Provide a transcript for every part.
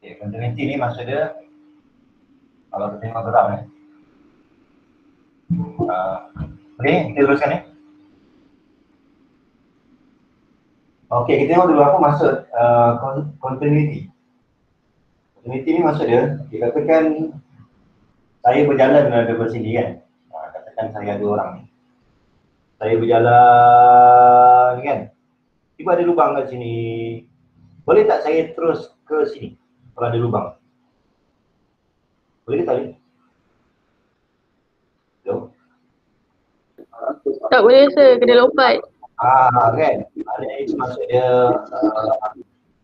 Okay, continuity ni maksud dia kalau kita tengok gerak ni. Uh, okay, kita teruskan ni. Okay, kita tengok dulu apa maksud uh, continuity. Continuity ni maksud dia, dia katakan saya berjalan dari sini kan. Uh, katakan saya ada orang ni. Saya berjalan kan. Tiba ada lubang kat sini. Boleh tak saya terus ke sini? Kalau ada lubang. Boleh tak? Hello? Tak boleh sir, kena lompat. Ah kan. Ada itu maksud dia uh,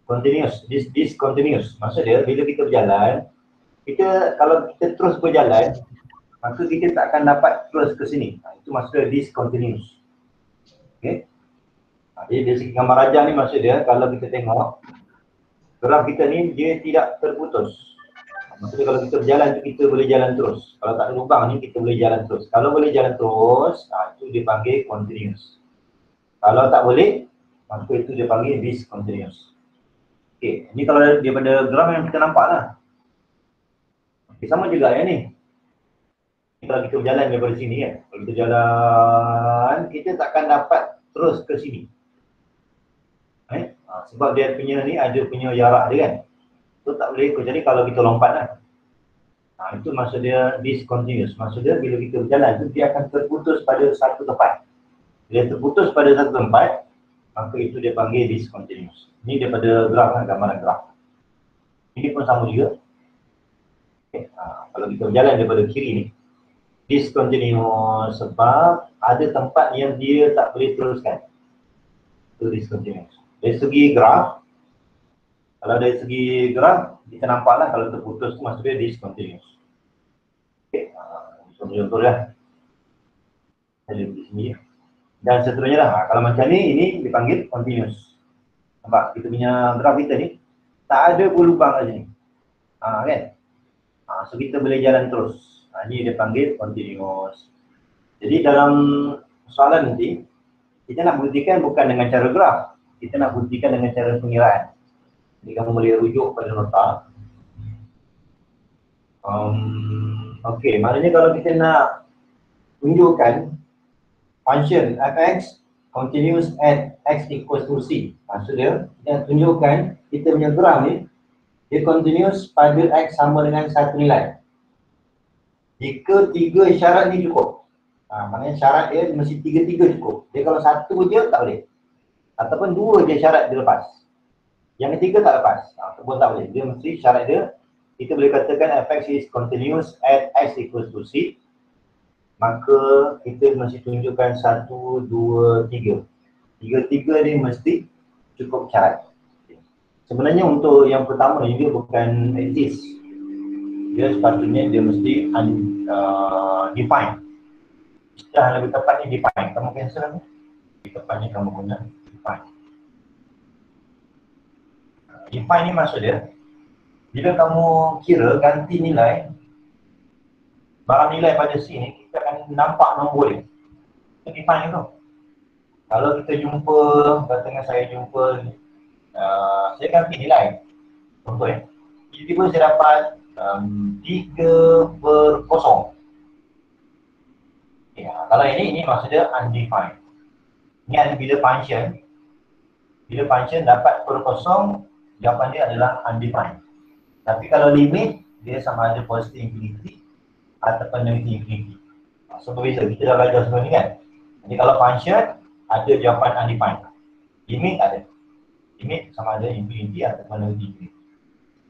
continuous. This this continuous. Maksud dia bila kita berjalan, kita kalau kita terus berjalan, maka kita tak akan dapat terus ke sini. Ha, itu maksud dia discontinuous. Okay. Jadi dari segi gambar rajah ni maksud dia kalau kita tengok graf kita ni dia tidak terputus. Maksudnya kalau kita berjalan tu kita boleh jalan terus. Kalau tak ada lubang ni kita boleh jalan terus. Kalau boleh jalan terus, ha, itu dipanggil continuous. Kalau tak boleh, maka itu dia panggil discontinuous. Okey, ini kalau daripada graf yang kita nampak lah. Okay, sama juga ya ni. Kalau kita berjalan daripada sini kan. Kalau kita jalan, kita takkan dapat terus ke sini. Sebab dia punya ni ada punya jarak dia kan. Tu tak boleh ikut. Jadi kalau kita lompat lah. Ha, itu maksud dia discontinuous. Maksud dia bila kita berjalan tu dia akan terputus pada satu tempat. Bila terputus pada satu tempat, maka itu dia panggil discontinuous. Ini daripada graf kan, gambaran graf. Ini pun sama juga. Okay. Ha, kalau kita berjalan daripada kiri ni, discontinuous sebab ada tempat yang dia tak boleh teruskan. Itu discontinuous. Dari segi graf, kalau dari segi graf, kita nampaklah kalau terputus tu maksudnya discontinuous. Okay. Contoh-contoh lah. Saya di sini ya. Dan seterusnya lah. Kalau macam ni, ini dipanggil continuous. Nampak? Kita punya graf kita ni, tak ada pun lubang kat sini. Ha, kan? Ha, so kita boleh jalan terus. Ha, ini dia panggil continuous. Jadi dalam soalan nanti, kita nak buktikan bukan dengan cara graf. Kita nak buktikan dengan cara pengiraan. Jadi kamu boleh rujuk pada nota. Um, okay, maknanya kalau kita nak tunjukkan function fx continuous at x equals to c. Maksud dia, kita tunjukkan kita punya graf ni dia continuous pada x sama dengan satu nilai. Jika tiga syarat ni cukup. Ha, maknanya syarat dia mesti tiga-tiga cukup. Dia kalau satu je tak boleh. Ataupun dua je syarat dia lepas. Yang ketiga tak lepas. Ha, pun tak boleh. Dia mesti syarat dia kita boleh katakan fx is continuous at x equals to c. Maka kita mesti tunjukkan satu, dua, tiga. Tiga-tiga ni mesti cukup syarat. Sebenarnya untuk yang pertama ni dia bukan exist. Dia sepatutnya dia mesti undefined. Uh, Istilah lebih tepatnya define. Kamu cancel kan? Lebih tepatnya kamu guna define. Define ni maksud dia bila kamu kira ganti nilai barang nilai pada C ni kita akan nampak nombor dia. Define tu. Kalau kita jumpa, katakan saya jumpa uh, saya pilih nilai contoh ya tiba-tiba saya dapat um, 3 per kosong ya, kalau ini, ini maksudnya undefined ini ada bila function bila function dapat per kosong jawapan dia adalah undefined tapi kalau limit dia sama ada positive infinity ataupun negative infinity. So berbeza, kita dah belajar sebelum ni kan? Jadi kalau function ada jawapan undefined limit ada. Limit sama ada infinity ataupun negative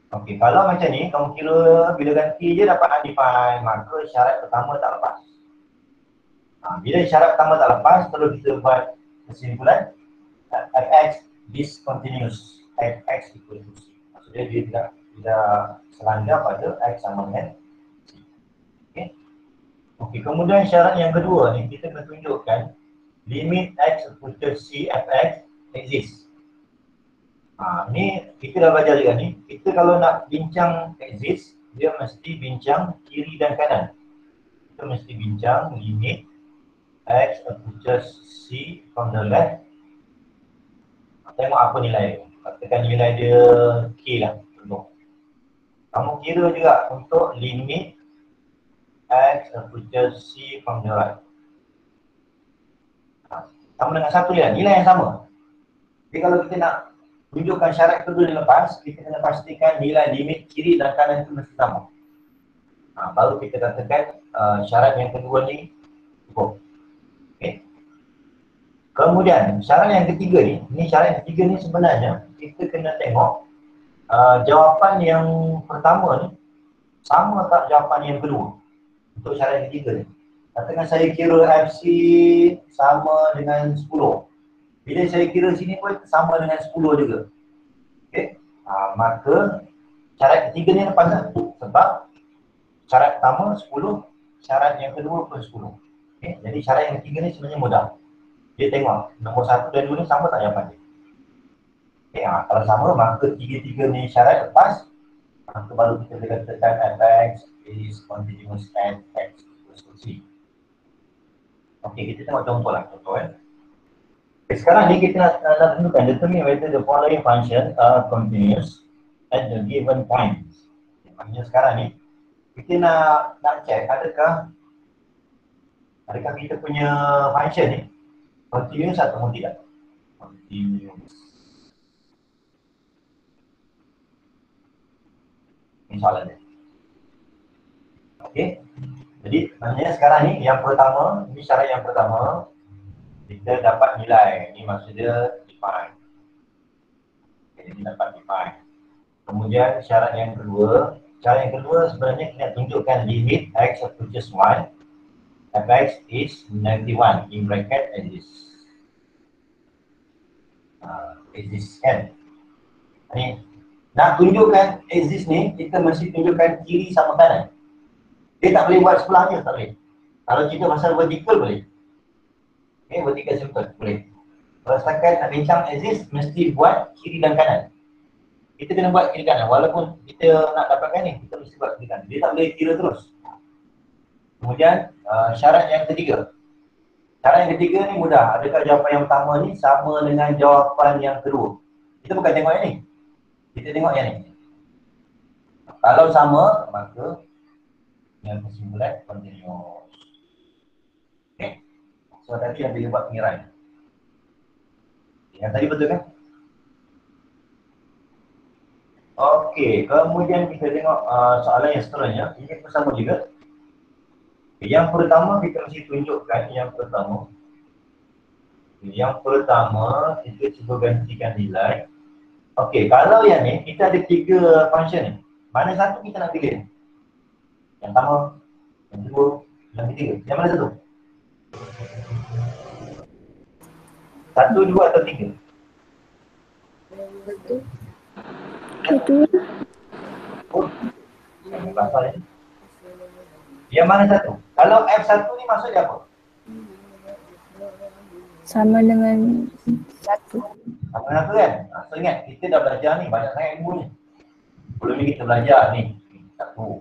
Okey, kalau macam ni, kamu kira bila ganti je dapat undefined, maka syarat pertama tak lepas. Ha, bila syarat pertama tak lepas, terus kita buat kesimpulan fx discontinuous, fx equal to c. Maksudnya dia tidak tidak selanggar pada x sama dengan c. Okey. Okey, kemudian syarat yang kedua ni kita kena tunjukkan limit x equal to c fx exist. Ha, ni kita dah belajar juga ni. Kita kalau nak bincang exist, dia mesti bincang kiri dan kanan. Kita mesti bincang limit x approaches c from the left. Tengok apa nilai dia. Katakan nilai dia k lah. Contoh. kamu kira juga untuk limit x approaches c from the right. Ha, sama dengan satu ya, nilai yang sama. Jadi kalau kita nak tunjukkan syarat kedua yang lepas, kita kena pastikan nilai limit kiri dan kanan itu mesti sama. Ha, baru kita katakan uh, syarat yang kedua ni cukup. Okay. Kemudian syarat yang ketiga ni, ni syarat yang ketiga ni sebenarnya kita kena tengok uh, jawapan yang pertama ni sama tak jawapan yang kedua untuk syarat yang ketiga ni. Katakan saya kira FC sama dengan 10. Bila saya kira sini pun sama dengan 10 juga. Okey. Ha, maka syarat ketiga ni lepas tak? Sebab syarat pertama 10, syarat yang kedua pun 10. Okey. Jadi syarat yang ketiga ni sebenarnya mudah. Dia tengok nombor satu dan dua ni sama tak jawapan dia. Okay, ha, kalau sama maka tiga-tiga ni syarat lepas maka baru kita boleh katakan fx is continuous and x equals to c. Okey, kita tengok contoh lah, contoh eh. Okay, sekarang ni kita nak, nak tentukan determine whether the following function are continuous at the given times. Maksudnya sekarang ni kita nak nak check adakah adakah kita punya function ni continuous atau tidak. Continuous. Ini soalan dia. Okey. Jadi maknanya sekarang ni yang pertama, ini syarat yang pertama kita dapat nilai. Ini maksud dia define. Jadi dapat define. Kemudian syarat yang kedua, syarat yang kedua sebenarnya kita tunjukkan limit x approaches 1 fx is negative 1 in bracket this. As this kan. Ini nak tunjukkan exist ni, kita mesti tunjukkan kiri sama kanan. Dia tak boleh buat sebelahnya, tak boleh. Kalau kita pasal vertical boleh. Okay, vertical simple, boleh. Kalau setakat nak bincang exist, mesti buat kiri dan kanan. Kita kena buat kiri kanan. Walaupun kita nak dapatkan ni, kita mesti buat kiri kanan. Dia tak boleh kira terus. Kemudian, uh, syarat yang ketiga. Syarat yang ketiga ni mudah. Adakah jawapan yang pertama ni sama dengan jawapan yang kedua? Kita bukan tengok yang ni. Kita tengok yang ni. Kalau sama, maka yang kesimpulan continuous. Okay. So tadi yang boleh buat pengiraan. Yang tadi betul kan? Okey, kemudian kita tengok uh, soalan yang seterusnya. Ini pun sama juga. Yang pertama kita mesti tunjukkan yang pertama. Yang pertama kita cuba gantikan nilai Okey, kalau yang ni, kita ada tiga function ni. Mana satu kita nak pilih? Yang pertama, yang kedua, yang ketiga. Yang mana satu? Satu, dua atau tiga? Satu. Kedua. Oh, yang mana satu? Kalau F1 ni maksud dia apa? Sama dengan satu. Sama dengan kan? Ha, so ingat, kita dah belajar ni, banyak sangat ilmu ni. Sebelum ni kita belajar ni, satu.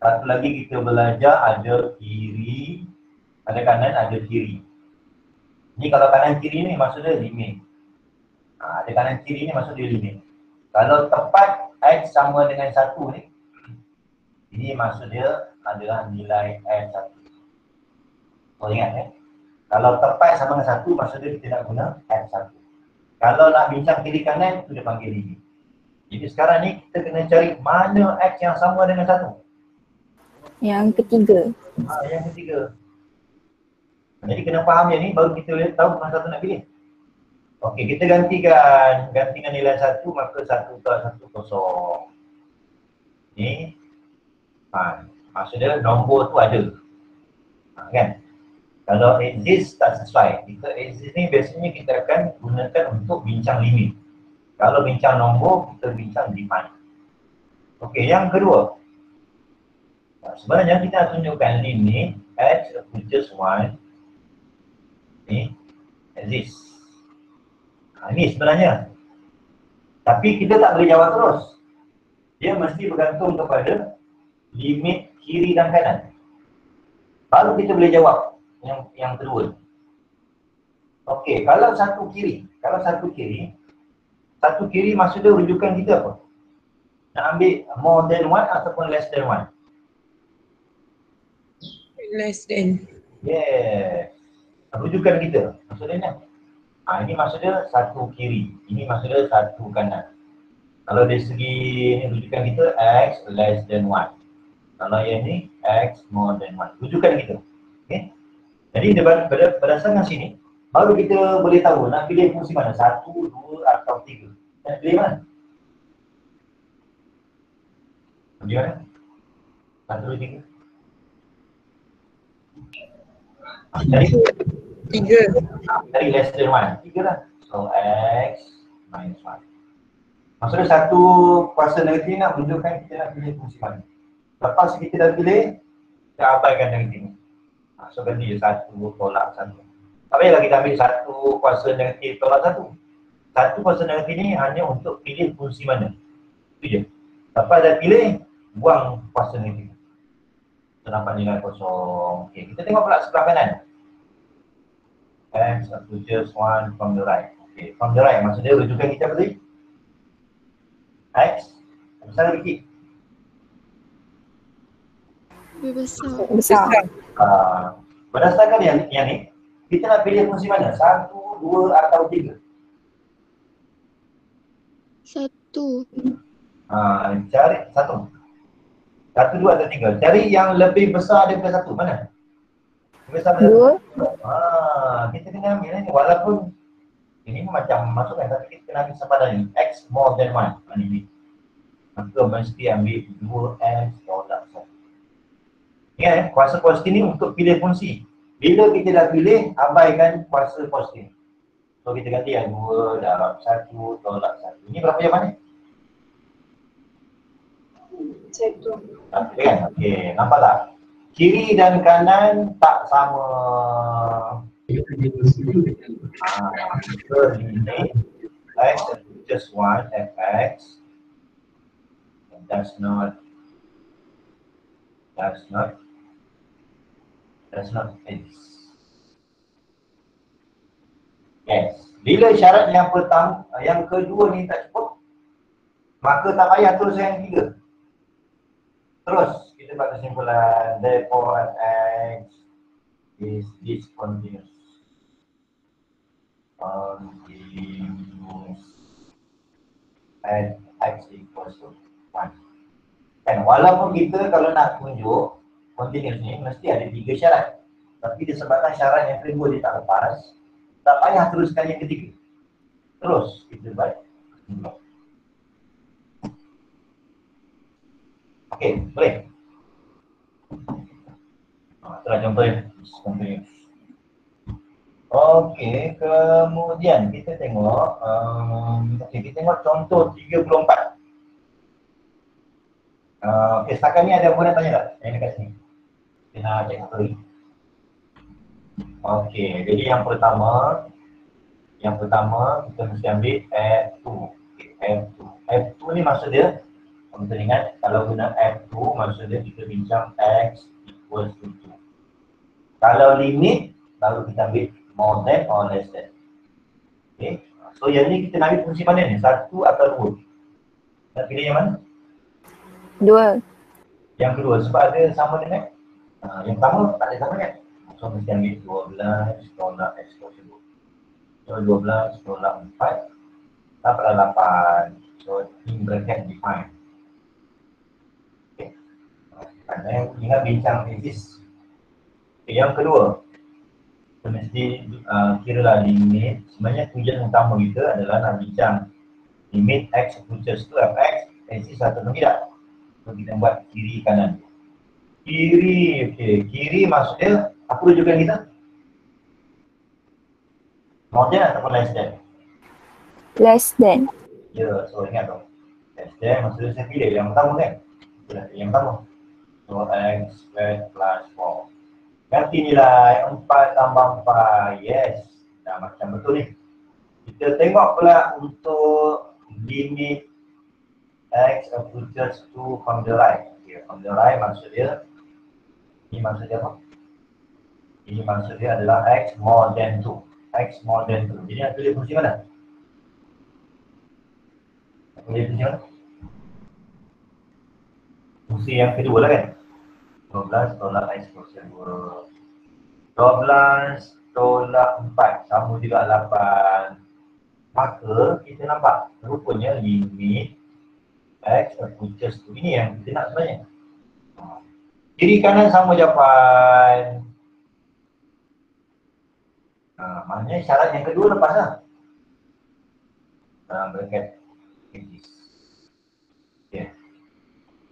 Satu lagi kita belajar ada kiri, ada kanan, ada kiri. Ni kalau kanan kiri ni maksud dia limit. Ha, ada kanan kiri ni maksud dia limit. Kalau tepat X sama dengan satu ni, ini maksud dia adalah nilai X1. So ingat eh. Kalau tepat sama dengan satu, maksud dia kita nak guna F1. Kalau nak bincang kiri kanan, itu dia panggil limit. Jadi sekarang ni kita kena cari mana X yang sama dengan satu. Yang ketiga. Ha, yang ketiga. Jadi kena faham yang ni, baru kita boleh tahu mana satu nak pilih. Okey, kita gantikan. Gantikan nilai satu, maka satu ke satu kosong. Ni. Ha, maksudnya nombor tu ada. Ha, kan? Kalau exist tak sesuai. Kita exist ni biasanya kita akan gunakan untuk bincang limit. Kalau bincang nombor, kita bincang define. Okey, yang kedua. Sebenarnya kita nak tunjukkan limit h approaches 1 ni exist. Ha, ini sebenarnya. Tapi kita tak boleh jawab terus. Dia mesti bergantung kepada limit kiri dan kanan. Baru kita boleh jawab yang yang kedua. Okey, kalau satu kiri, kalau satu kiri, satu kiri maksudnya rujukan kita apa? Nak ambil more than one ataupun less than one? Less than. Yes. Rujukan kita. Maksudnya ni. Ha, ini maksudnya satu kiri. Ini maksudnya satu kanan. Kalau dari segi rujukan kita x less than 1. Kalau yang ni x more than 1. Rujukan kita. Okay. Jadi pada, berdasarkan sini baru kita boleh tahu nak pilih fungsi mana. Satu, dua atau tiga. Nak pilih mana? Pilih mana? Satu, dua, tiga. Jadi, Tiga. dari less than 1, tiga lah. So, x minus 1. Maksudnya satu kuasa negatif nak menunjukkan kita nak pilih fungsi mana. Lepas kita dah pilih, kita abaikan negatif ni. Ha, so, ganti je satu tolak satu. Tak payahlah kita ambil satu kuasa negatif tolak satu. Satu kuasa negatif ni hanya untuk pilih fungsi mana. Itu je. Lepas dah pilih, buang kuasa negatif. So, nampak nilai kosong. Okay, kita tengok pula sebelah kanan. X to just one from the right. Okay, from the right maksudnya rujukan kita apa tadi? X. Besar sikit. Lebih besar. Besar. Uh, berdasarkan yang, yang ni, kita nak pilih fungsi mana? Satu, dua atau tiga? Satu. Uh, cari satu. Satu, dua atau tiga. Cari yang lebih besar daripada satu. Mana? Lebih besar daripada Dua. Ah, kita kena ambil ni walaupun ini macam masukkan tapi kita kena ambil sepadan ni x more than 1 ha, ni. Maka mesti ambil 2x tolak 1. Ya, eh, kuasa positif ni untuk pilih fungsi. Bila kita dah pilih, abaikan kuasa positif. So kita ganti yang 2 darab 1 tolak 1. Ini berapa yang mana? Satu. Okey kan? Okey, nampak tak? Kiri dan kanan tak sama. Ah, so ini x just one fx and that's not that's not that's not x. Yes. Bila syarat yang pertama, yang kedua ni tak cukup, maka tak payah terus yang tiga. Terus kita buat kesimpulan therefore x is discontinuous. Continuous at x equals to 1. Kan walaupun kita kalau nak tunjuk continuous ni mesti ada tiga syarat. Tapi disebabkan syarat yang kedua dia tak lepas, tak payah teruskan yang ketiga. Terus kita buat. Okey, boleh? Ha, itulah contohnya. Okey, kemudian kita tengok um, okey, kita tengok contoh 34. Uh, okey, setakat ni ada apa tanya tak? Yang dekat sini. Kita cek satu lagi. Okey, jadi yang pertama yang pertama kita mesti ambil F2. Okay, F2. F2 ni maksud dia kamu teringat kalau guna F2 maksudnya kita bincang X equals to 2. Kalau limit baru kita ambil more than or less than. Okay. So yang ni kita nak ambil fungsi mana ni? Satu atau dua? Nak pilih yang mana? Dua. Yang kedua sebab ada sama dengan uh, yang pertama tak ada sama kan? So mesti ambil 12 tolak X tersebut. So 12 tolak 4 dapatlah 8. So in bracket define. Kerana ingat bincang fisis. Okay, yang kedua, kita mesti uh, kiralah limit. Sebenarnya tujuan utama kita adalah nak bincang limit x equals to fx exist atau tidak. So kita buat kiri kanan. Kiri, okey. Kiri maksudnya apa rujukan kita? More than ataupun less than? Less than. Ya, yeah, so ingat dong. Less than maksudnya saya pilih yang pertama kan? Pilih yang pertama. So x squared plus 4. Ganti nilai 4 tambah 4. Yes. Dah macam betul ni. Kita tengok pula untuk limit x approaches to from the right. Okay, from the right maksud dia ini maksud dia apa? Ini maksud dia adalah x more than 2. x more than 2. Jadi nak pilih fungsi mana? Nak pilih fungsi mana? Fungsi yang kedua lah kan 12 tolak X kosong 2 12 tolak 4 sama juga 8 Maka kita nampak rupanya limit X approaches to ini yang kita nak sebenarnya Kiri kanan sama jawapan Ha, maknanya syarat yang kedua lepas lah dalam bracket this. Okay.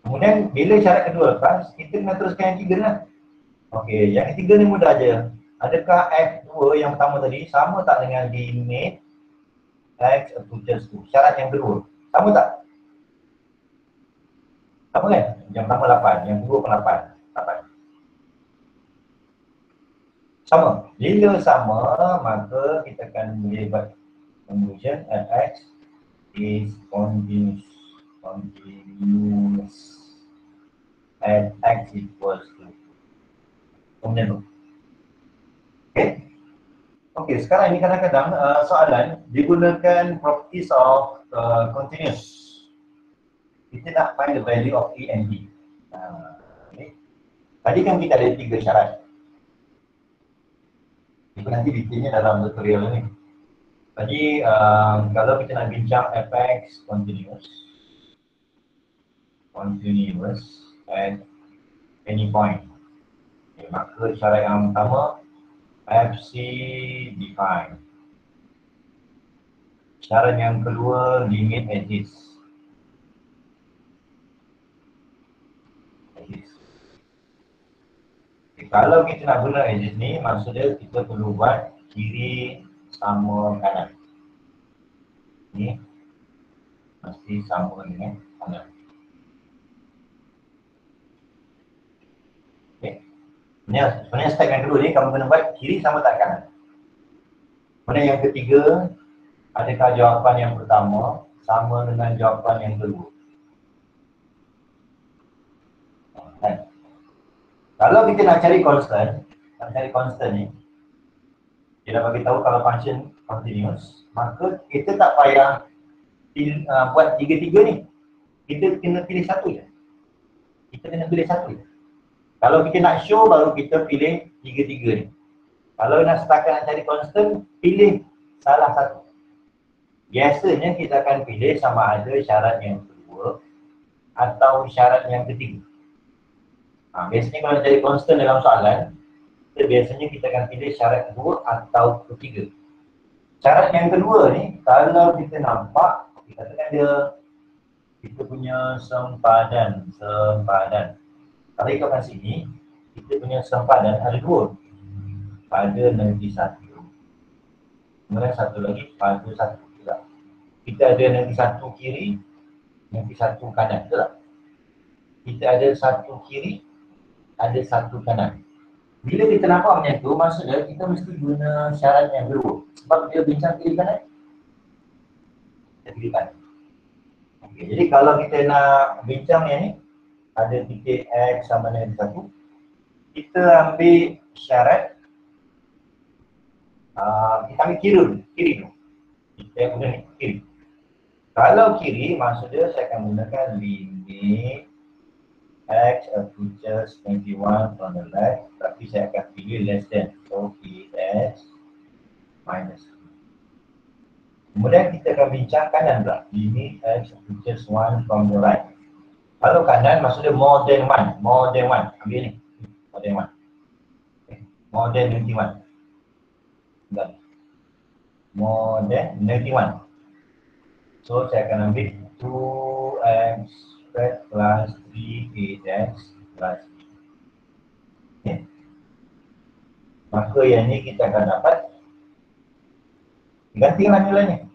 Kemudian bila syarat kedua lepas, kita kena teruskan yang tiga lah. Okey, yang ketiga ni mudah aja. Adakah F2 yang pertama tadi sama tak dengan limit X approaches to? Syarat yang kedua. Sama tak? Sama kan? Yang pertama 8, yang kedua pun 8. 8. Sama. Bila sama, maka kita akan boleh buat conclusion fx is continuous. Continuous. And x equals to kemudian tu. Okay. Okay, sekarang ini kadang-kadang uh, soalan digunakan properties of uh, continuous. Kita nak find the value of A and B. Uh, okay. Tadi kan kita ada tiga syarat. Itu nanti detailnya dalam tutorial ini. Jadi uh, kalau kita nak bincang fx continuous continuous at any point. Okay, maka syarat yang pertama fc define. Syarat yang kedua limit exists. Exists. Okay, kalau kita nak guna edges ni, maksudnya kita perlu buat kiri sama kanan. Ni mesti sama dengan kanan. Okay. Sebenarnya, sebenarnya yang kedua ni, kamu kena buat kiri sama tak kanan. Kemudian yang ketiga, adakah jawapan yang pertama sama dengan jawapan yang kedua? Kan? Kalau kita nak cari constant, nak cari constant ni, dah bagi tahu kalau function continuous, maka kita tak payah pilih, uh, buat tiga-tiga ni. Kita kena pilih satu je. Kita kena pilih satu je. Kalau kita nak show, baru kita pilih tiga-tiga ni. Kalau nak setakat nak cari constant, pilih salah satu. Biasanya kita akan pilih sama ada syarat yang kedua atau syarat yang ketiga. Ha, biasanya kalau cari constant dalam soalan, kita biasanya kita akan pilih syarat kedua atau ketiga. Syarat yang kedua ni, kalau kita nampak, kita katakan dia kita punya sempadan, sempadan. Kalau ikutkan sini, kita punya sempadan ada dua. Pada negeri satu. Kemudian satu lagi pada satu juga. Kita ada negeri satu kiri, negeri satu kanan? Kita ada satu kiri, ada satu kanan. Bila kita nampak macam tu, maksudnya kita mesti guna syarat yang kedua. Sebab dia bincang kiri kanan. Kita kiri kanan. Okay, jadi kalau kita nak bincang yang ni, ada titik X sama dengan satu, kita ambil syarat, uh, kita ambil kiri kiri dulu. Kita guna ni, kiri. Kalau kiri, maksudnya saya akan gunakan limit X approaches 21 from the left tapi saya akan pilih less than. So PS minus kemudian kita akan bincang kanan pula. Limit X approaches 1 from the right. Kalau kanan maksudnya more than 1 more than 1 ambil ni. More than 1 okay. more than 21 Enggak. more than 91 so saya akan ambil 2x squared plus 3ax plus b. Okay. Maka yang ni kita akan dapat gantilah nilainya.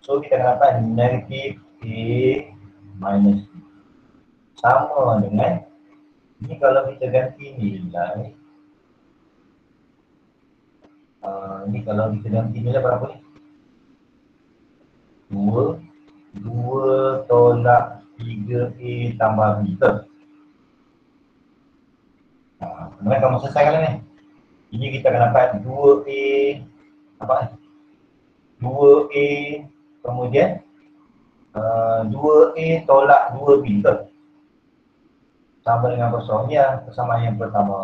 So kita akan dapat negatif a minus b. Sama dengan ni kalau kita ganti nilai uh, ni kalau kita ganti nilai berapa ni? 2 2 tolak 3A tambah B ke? Ha, kemudian kamu selesaikan ni. Ini kita akan dapat 2A apa ni? 2A kemudian uh, 2A tolak 2B ke? sama dengan kosong. Ya, persamaan yang pertama.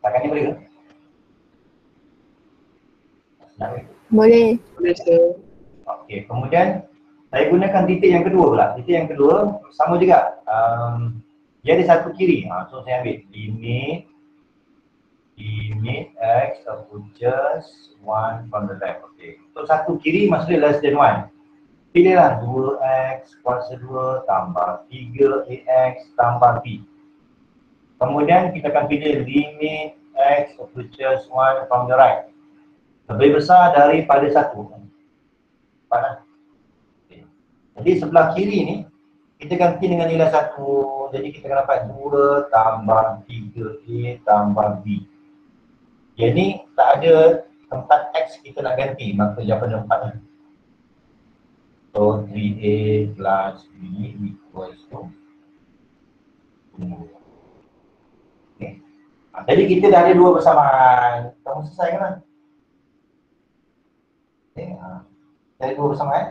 Takkan ni boleh ke? Boleh. Boleh sir. Okey, kemudian saya gunakan titik yang kedua pula. Titik yang kedua sama juga. Um, dia ada satu kiri. Ha, so saya ambil limit limit x approaches 1 from the left. Okey. So satu kiri maksudnya less than 1. Pilihlah 2x kuasa 2 tambah 3ax tambah b. Kemudian kita akan pilih limit x approaches 1 from the right. Lebih besar daripada satu. Okay. Jadi sebelah kiri ni kita ganti dengan nilai satu. Jadi kita akan dapat 2 tambah 3a tambah b. Jadi tak ada tempat x kita nak ganti maka jawapan empat ni. So 3a plus b equals to 2. Okay. Ha, jadi kita dah ada dua persamaan. Kamu selesai kan? Okay. Ha. Dah ada dua persamaan.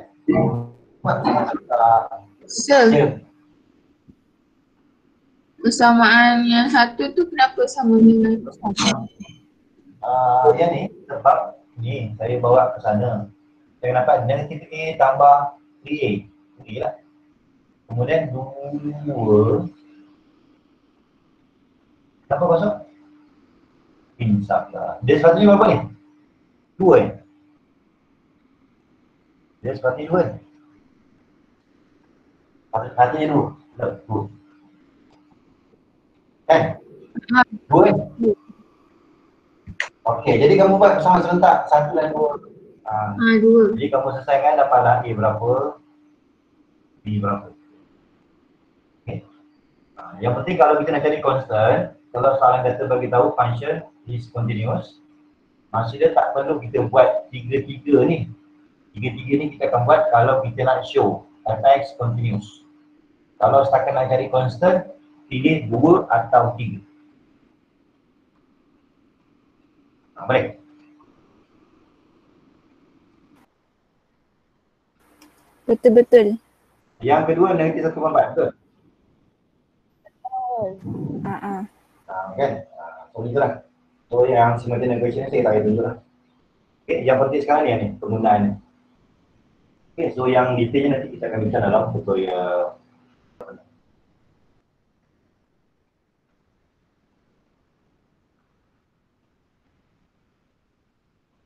Buat Sir, Ya. persamaan yang satu tu kenapa sama dengan persamaan? Uh, yang ni sebab ni saya bawa ke sana. Saya dapat negatif A tambah 3A. Okey lah. Kemudian 2 Kenapa masuk? Insaf lah. Dia sepatutnya berapa ni? 2 eh? Dia sepatutnya 2 eh? Patut- Patutnya 2. Tak, 2. Kan? 2 eh? Okey, jadi kamu buat bersama serentak satu dan dua. Ha, Ha, dua. jadi kamu selesaikan dapatlah A berapa, B berapa. Okey. Ha, yang penting kalau kita nak cari constant, kalau soalan kata bagi tahu function is continuous, maksudnya tak perlu kita buat tiga-tiga ni. Tiga-tiga ni kita akan buat kalau kita nak show fx continuous. Kalau setakat nak cari constant, pilih dua atau tiga. Ha, boleh? Betul-betul. Yang kedua negatif satu empat betul? Ha ah. Ha, kan? Ha, so itulah. So yang simultaneous negation ni saya tak payah tunjuk lah. Okay, yang penting sekarang ni, ni penggunaan ni. Okay, so yang detailnya nanti kita akan bincang dalam tutorial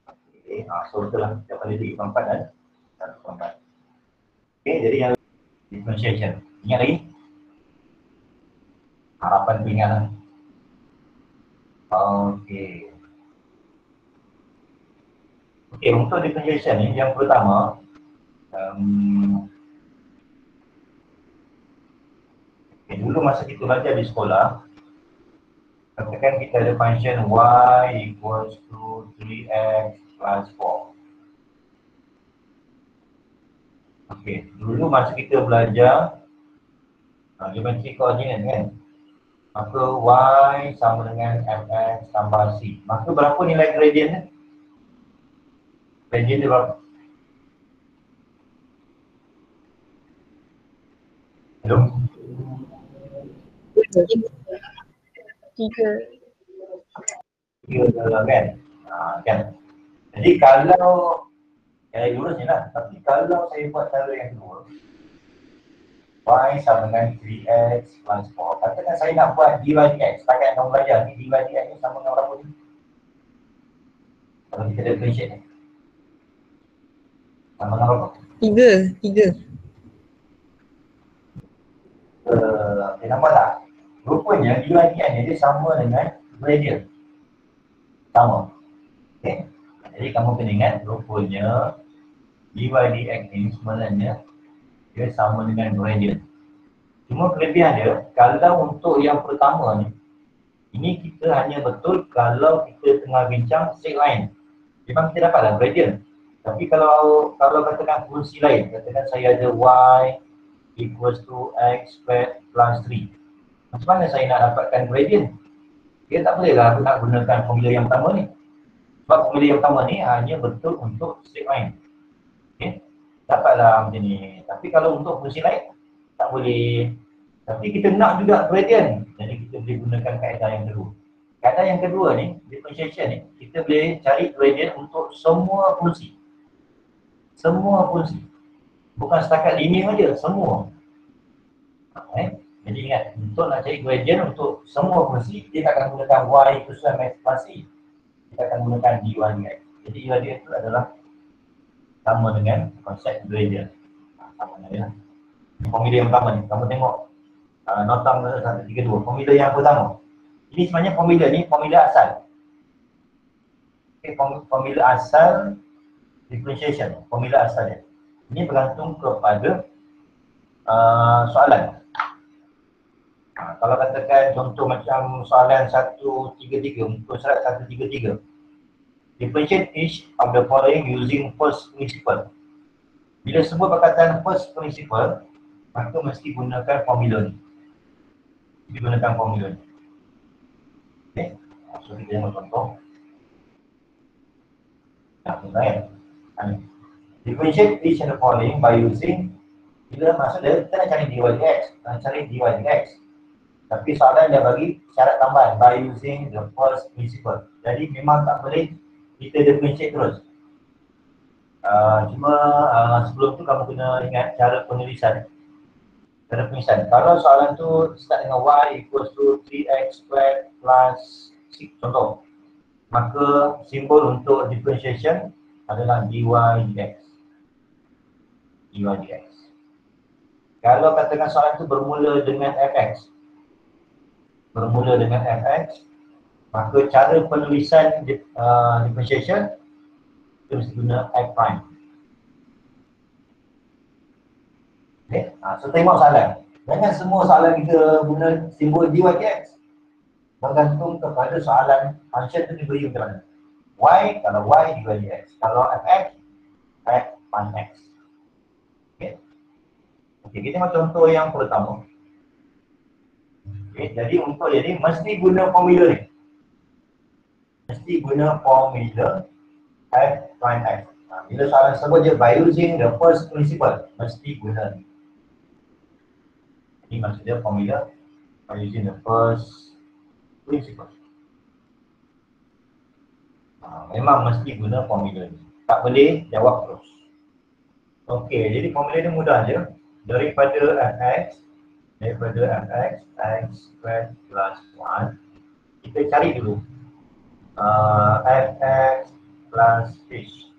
Okay, ha, so betul lah. Jawapan dia 3.4 dan 1.4. Okay, jadi yang differentiation. Ingat lagi? Harapan tu ingat lah. Okey. Okey, untuk differentiation ni yang pertama um, okay, dulu masa kita belajar di sekolah katakan kita ada function y equals to 3x plus 4 Okey, dulu masa kita belajar uh, geometri koordinat kan maka y sama dengan fx tambah c. Maka berapa nilai gradient dia? Gradient dia berapa? Hello? Tiga. Tiga dalam kan? Ha, kan? Jadi kalau yang lurus je lah. Tapi kalau saya buat cara yang kedua y sama dengan 3x plus 4. Katakan saya nak buat dy dx. Setakat yang kamu belajar ni dy dx ni sama dengan berapa ni? Kalau kita differentiate ni. Sama dengan berapa? Tiga, tiga. Uh, okay, nampak tak? Rupanya ni dia sama dengan gradient. Sama. Okay. Jadi kamu kena ingat rupanya dx ni sebenarnya dia sama dengan gradient. Cuma kelebihan dia, kalau untuk yang pertama ni, ini kita hanya betul kalau kita tengah bincang straight line. Memang kita dapatlah gradient. Tapi kalau kalau katakan fungsi lain, katakan saya ada y equals to x squared plus 3. Macam mana saya nak dapatkan gradient? Dia tak boleh lah nak gunakan formula yang pertama ni. Sebab formula yang pertama ni hanya betul untuk straight line. Okay. Dapatlah macam ni. Tapi kalau untuk fungsi lain, tak boleh. Tapi kita nak juga gradient. Jadi kita boleh gunakan kaedah yang kedua. Kaedah yang kedua ni, differentiation ni, kita boleh cari gradient untuk semua fungsi. Semua fungsi. Bukan setakat linear saja, semua. Eh? Jadi ingat, untuk nak cari gradient untuk semua fungsi, dia akan gunakan y max pasti. Kita akan gunakan dy dx. Jadi dy itu adalah sama dengan konsep gradient. Sama dengan formula yang pertama ni. Kamu tengok uh, notang 132. Formula yang pertama. Ini sebenarnya formula ni formula asal. Okay, formula asal differentiation. Formula asal dia. Ini bergantung kepada uh, soalan. Ha, kalau katakan contoh macam soalan 133, muka surat 133. Differentiate each of the following using first principle. Bila sebut perkataan first principle, maka mesti gunakan formula ni. Mesti gunakan formula ni. Okay. So kita tengok contoh. Nah, Differentiate each of the following by using bila maksud dia, kita nak cari dy dx, nak cari dy dx. Tapi soalan dia bagi syarat tambahan by using the first principle. Jadi memang tak boleh kita differentiate terus. Uh, cuma uh, sebelum tu kamu kena ingat cara penulisan. Cara penulisan. Kalau soalan tu start dengan y equals to 3x squared plus 6 contoh. Maka simbol untuk differentiation adalah dy dx. Dy dx. Kalau katakan soalan tu bermula dengan fx, bermula dengan fx maka cara penulisan uh, differentiation kita mesti guna f prime okay. ha, so tengok soalan jangan semua soalan kita guna simbol dy dx bergantung kepada soalan function tu diberi macam mana y kalau y dy dx kalau fx f prime x. okay, kita tengok contoh yang pertama Okay, jadi untuk jadi mesti guna formula ni. Mesti guna formula f prime x. Ha, bila soalan sebut je by using the first principle, mesti guna ni. Ini maksudnya formula by using the first principle. Ha, memang mesti guna formula ni. Tak boleh jawab terus. Okey, jadi formula ni mudah je. Daripada fx daripada fx x squared plus 1 kita cari dulu. Uh, fx plus h.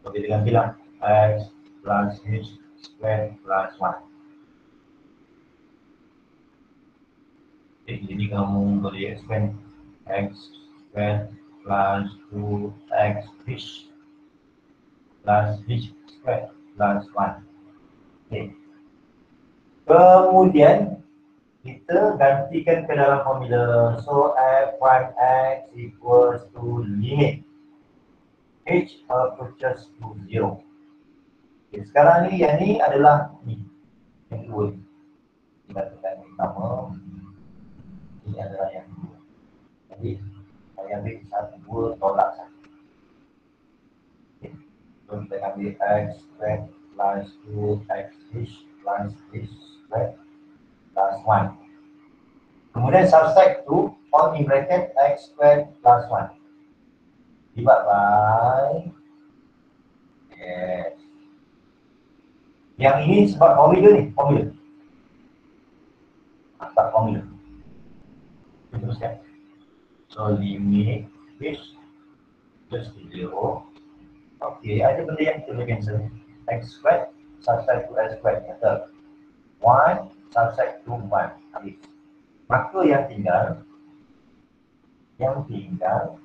So kita gantilah x plus h squared plus 1 okay, jadi kamu boleh expand x squared plus 2x h plus h squared plus 1 okay. Kemudian kita gantikan ke dalam formula. So f prime x equals to limit h approaches to zero. Okay, sekarang ni yang ni adalah ni. Yang kedua. Kita katakan yang pertama. Ini adalah yang kedua. Jadi saya ambil satu dua tolak satu. Okay. So kita ambil x squared plus 2 x h plus h square plus 1. Kemudian subtract to all in bracket x square plus 1. Divide by yes. Yang ini sebab formula ni, formula. Tak formula. Teruskan. So limit just to zero. Okay, ada benda yang kita boleh cancel. X squared subtract to x squared. Kata 1 subset to 1 habis. Maka yang tinggal yang tinggal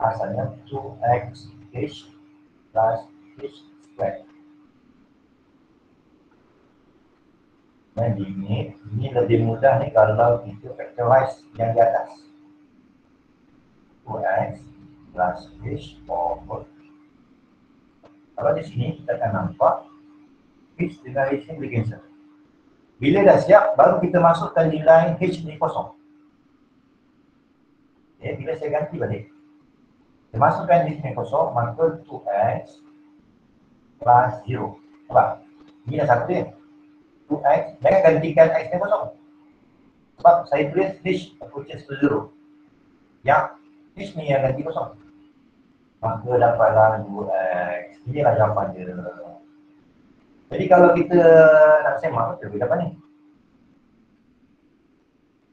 asalnya 2x h plus h square. Dan ini, ini lebih mudah ni kalau kita factorize yang di atas. 2x plus h over. Kalau di sini kita akan nampak h dengan h ni bila dah siap, baru kita masukkan nilai H ni kosong. Okay, bila saya ganti balik. Saya masukkan H ni kosong, maka 2X plus 0. Nampak? Ini dah satu ya. 2x, jangan gantikan x ni kosong. Sebab saya tulis h approaches to 0. Yang h ni yang ganti kosong. Maka dapatlah 2x. Inilah jawapan dia. Jadi kalau kita nak semak, kita boleh dapat ni.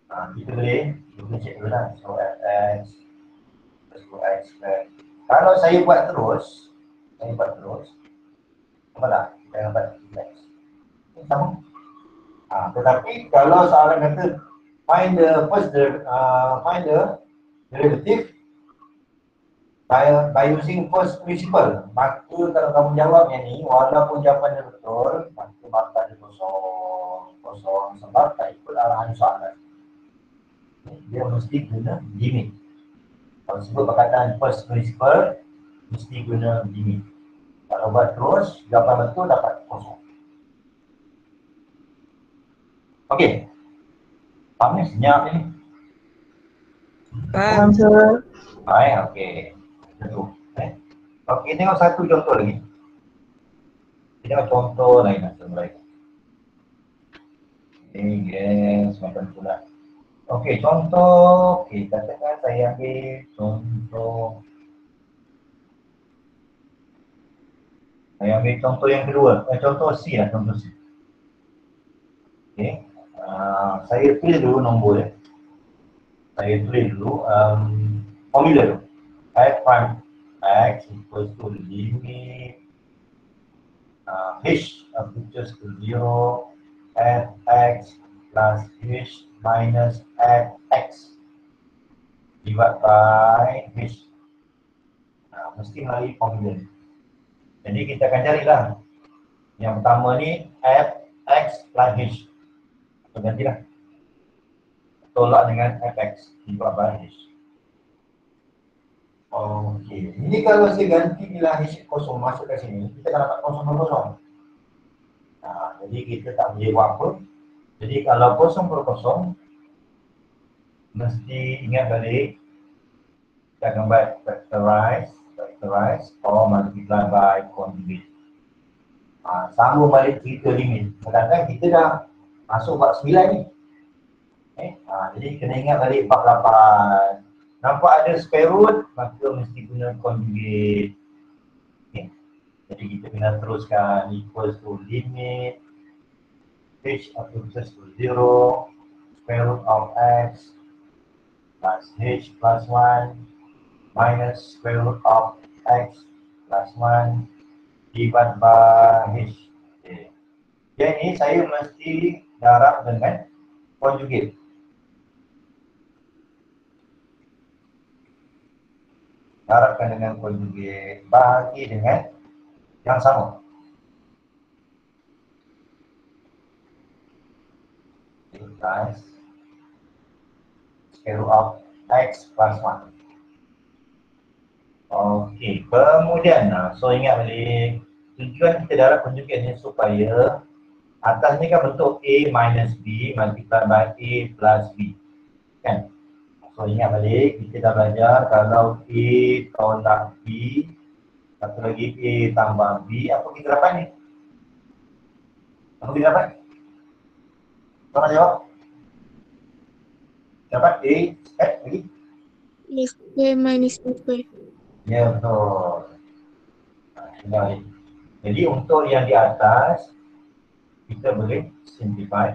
Ha, kita boleh, kita boleh check dulu lah. So, fx 2x square. Kalau saya buat terus, saya buat terus, apa tak? Kita dapat 3x. Ini sama. Ha, tetapi kalau soalan kata find the first uh, find the derivative by, by using first principle maka kalau kamu jawab yang ni walaupun jawapan dia betul maka maka dia kosong kosong sebab tak ikut arahan soalan dia mesti guna limit kalau sebut perkataan first principle mesti guna limit kalau buat terus jawapan betul dapat kosong Okey. Faham ni senyap ni? Faham. Baik, okey. Betul. Eh. Okey, tengok satu contoh lagi. Kita contoh lain macam lain. Okay, yes, macam tu lah. Okey, contoh. Okey, katakan saya ambil contoh. Saya ambil contoh yang kedua. Eh, contoh C lah, contoh C. Okey. Uh, saya tulis dulu nombor ya. Saya tulis dulu um, formula tu. F prime x equals to limit uh, h approaches to 0 f x plus h minus f x divided by h. Nah, mesti melalui formula. Jadi kita akan carilah. Yang pertama ni f x plus h. So gantilah. Tolak dengan fx dibuat by h. Okey. Ini kalau saya ganti bila h kosong masuk ke sini, kita akan dapat kosong per kosong. Nah, jadi kita tak boleh buat apa. Jadi kalau kosong per kosong, mesti ingat balik kita akan buat factorize, factorize or multiply by conjugate. Ha, sambung balik cerita limit. Kadang-kadang kita dah masuk bab 9 ni. Eh, ha, jadi kena ingat balik bab 8. Nampak ada square root, maka mesti guna conjugate. Okay. Jadi kita kena teruskan equals to limit h approaches to 0 square root of x plus h plus 1 minus square root of x plus 1 divided by h. Okay. Ini saya mesti darab dengan conjugate. Darabkan dengan conjugate, bagi dengan yang sama. Times square root of x plus 1. Okey, kemudian, so ingat balik tujuan kita darab conjugate ni supaya atas ni kan bentuk A minus B multiply by A plus B. Kan? So ingat balik, kita dah belajar kalau A tolak B satu lagi A tambah B, apa kita dapat ni? Apa kita dapat? Tuan jawab? Dapat A, eh lagi? A square minus B square. Ya betul. Nah, Jadi untuk yang di atas, kita boleh simplify.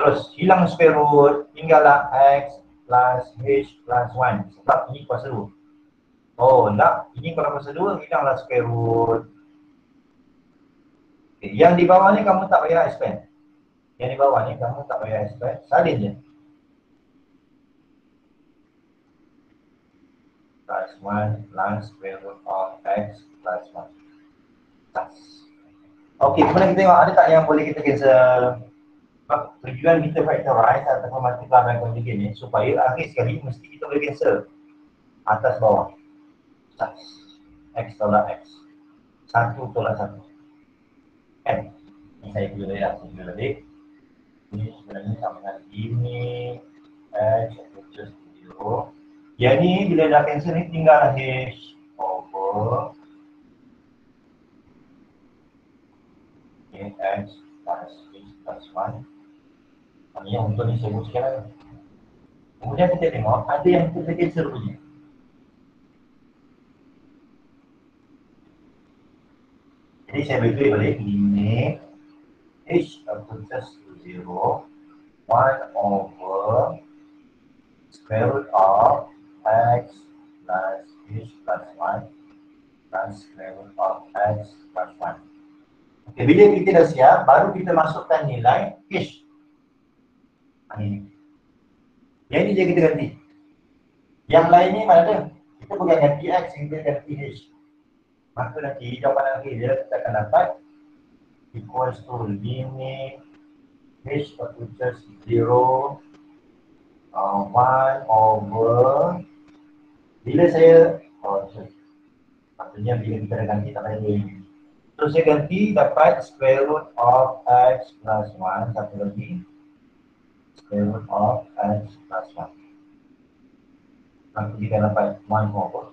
Terus hilang square root, tinggallah x plus h plus 1 sebab ini kuasa 2. Oh, tak. Ini kalau kuasa 2, hilanglah square root. Okay. Yang di bawah ni kamu tak payah expand. Yang di bawah ni kamu tak payah expand. Salin je. Plus 1 plus square root of x plus 1. Plus. Okey, kemudian kita tengok ada tak yang boleh kita cancel. Tujuan kita factorize ataupun multiply dan conjugate ni supaya akhir sekali mesti kita boleh cancel atas bawah. Sas. X tolak X. Satu tolak satu. Kan? Ini saya kira ya, saya kira tadi. Ini sebenarnya sama dengan ini. X to zero. Ni bila dah cancel ni tinggal H over x plus h plus 1 Maknanya untuk sekarang. Kemudian kita tengok ada yang cancel punya Jadi saya bagi balik limit h approaches to 0 1 over square root of x plus h plus 1 plus square root of x plus 1 Okay, bila kita dah siap, baru kita masukkan nilai h ini yang ini je kita ganti yang lain ni mana ada? kita bukan ganti x, kita ganti h. Maka nanti jawapan akhir dia kita akan dapat equals to limit h approaches 0 uh, 1 over bila saya oh sorry. Maksudnya bila kita dah ganti tak payah ni so saya ganti dapat square root of x plus 1 satu lagi root of x plus 1 nanti kita dapat 1 over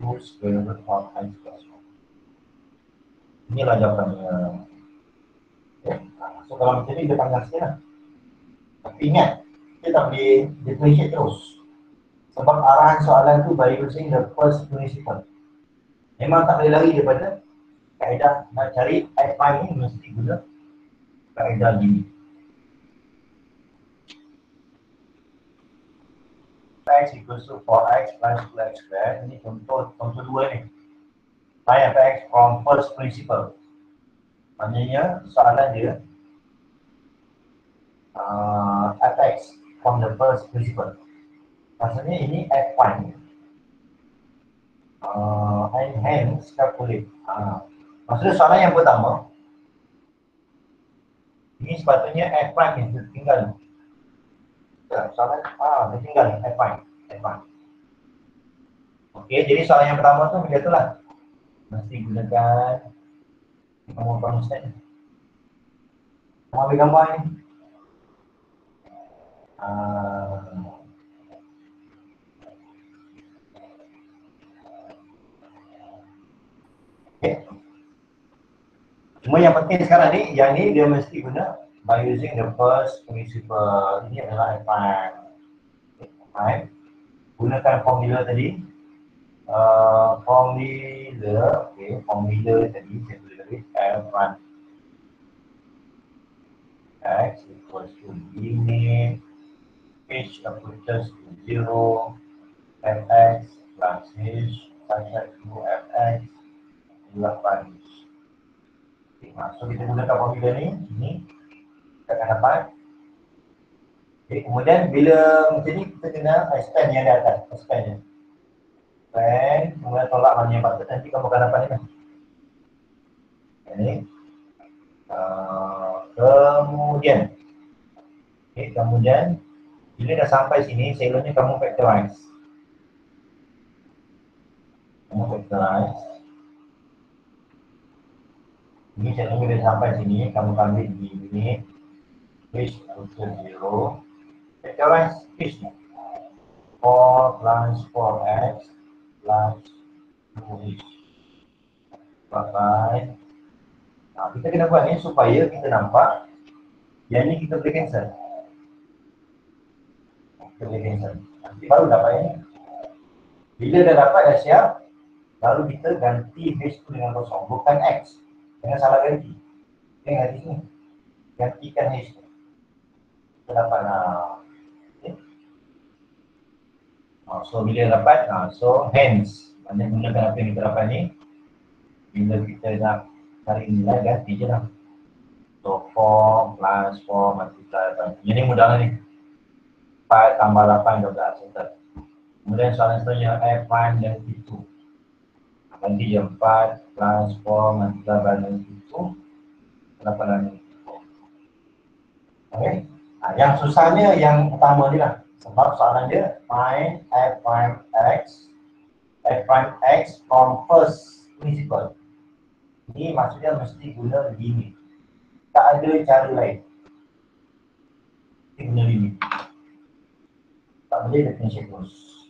2 square root of x plus 1 inilah jawapannya okay. so kalau macam ni dia panjang sikit lah. Tapi ingat kita tak boleh differentiate terus. Sebab arahan soalan tu by using the first principle. Memang tak boleh lari daripada kaedah nak cari f ni mesti guna kaedah gini x equals to 4x plus 2x square. Ini contoh contoh dua ni. Find fx from first principle. Maknanya soalan dia uh, fx from the first principle. Maksudnya ini f prime. Uh, and hence calculate. Uh, maksudnya soalan yang pertama ini sepatutnya f prime yang tertinggal soalan ah dia tinggal F fine F fine okey jadi soalan yang pertama tu macam itulah mesti gunakan nombor konstan ambil gambar ni ah. Okay. Cuma yang penting sekarang ni, yang ni dia mesti guna by using the first principle ini adalah F1 F1 gunakan formula tadi. Uh, formula okay, formula tadi saya tadi F1 X equals to limit H approaches to 0 Fx plus H such to Fx adalah Fx okay, so kita gunakan formula ni ini kita akan dapat okay, kemudian bila macam ni kita kena expand yang di atas expand ni. Expand kemudian tolak mana yang patut. Nanti kamu akan dapat ni. Kan ini uh, kemudian. Okay, kemudian bila dah sampai sini selonnya kamu factorize. Kamu factorize. Ini tunggu dia sampai sini, kamu ambil di ini h equal zero. Factorize h ni. 4 plus 4x plus 2h. Pakai. Nah, kita kena buat ni supaya kita nampak yang ni kita boleh cancel. Kita boleh cancel. Nanti baru dapat ini. Bila dah dapat dah siap, baru kita ganti h tu dengan kosong. Bukan x. Jangan salah ganti. Jangan ganti sini. Gantikan h tu dapat uh, okay. uh, so bila dapat uh, so hence banyak gunakan apa yang kita dapat ni. Bila kita nak cari nilai ganti je lah. So 4 plus 4 multiply 8 yang ni mudah lah ni. 4 tambah 8 12 settle kemudian soalan seterusnya f1 dan p2 nanti je. 4 plus 4 multiply dengan p2 dapat lah ni? Okay. Ha, yang susahnya yang pertama ni lah. Sebab soalan dia find f prime x f prime x from first principle. Ini maksudnya mesti guna limit. Tak ada cara lain. Mesti guna limit. Tak boleh definition terus.